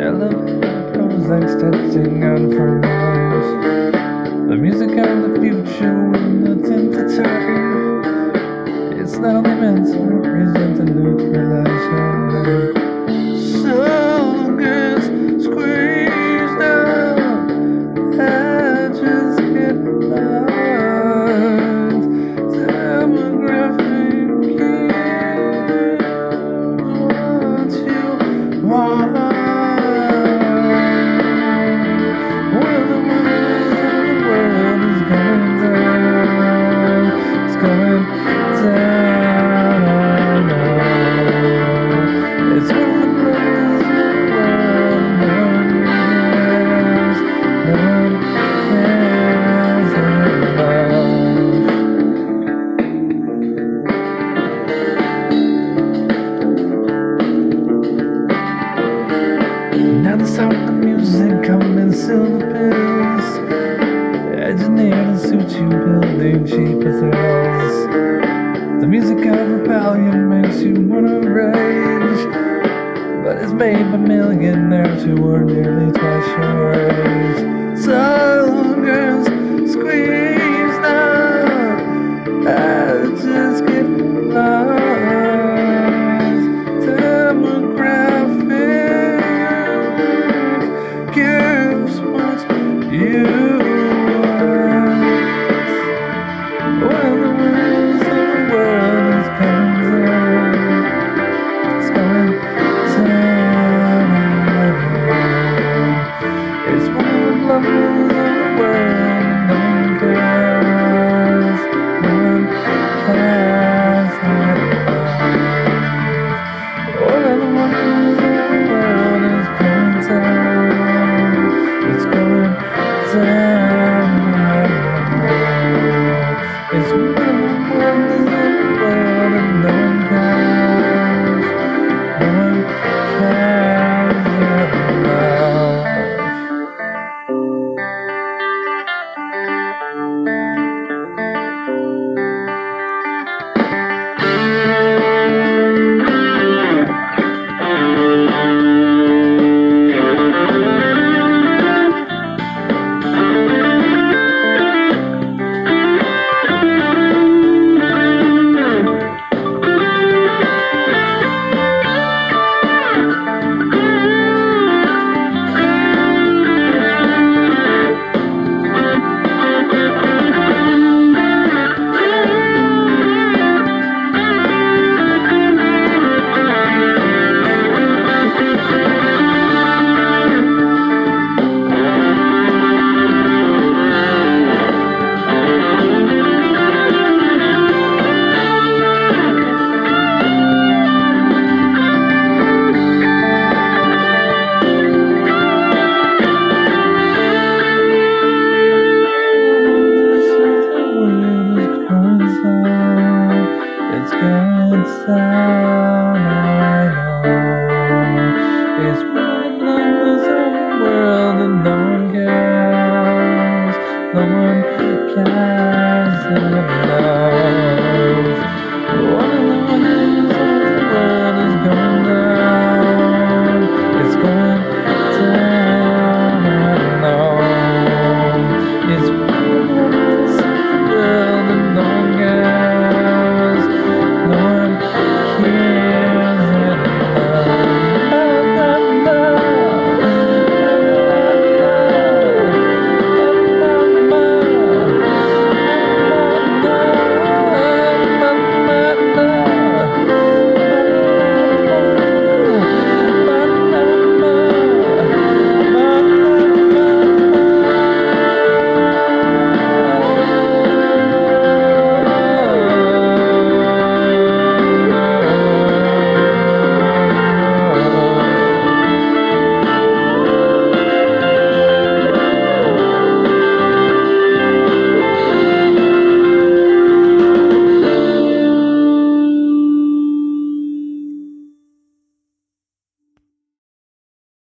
on. The music of the future with nothing to turn. It's not only meant The music come in silver pills. Engineered to suit you, building cheap as hills. The music of rebellion makes you wanna rage. But it's made by millionaires who are nearly twice your age. So girls scream.